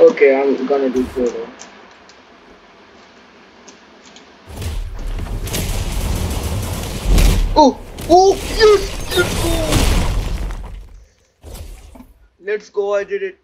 Okay, I'm gonna do photo. Oh, oh, yes, let's go. Oh. Let's go, I did it.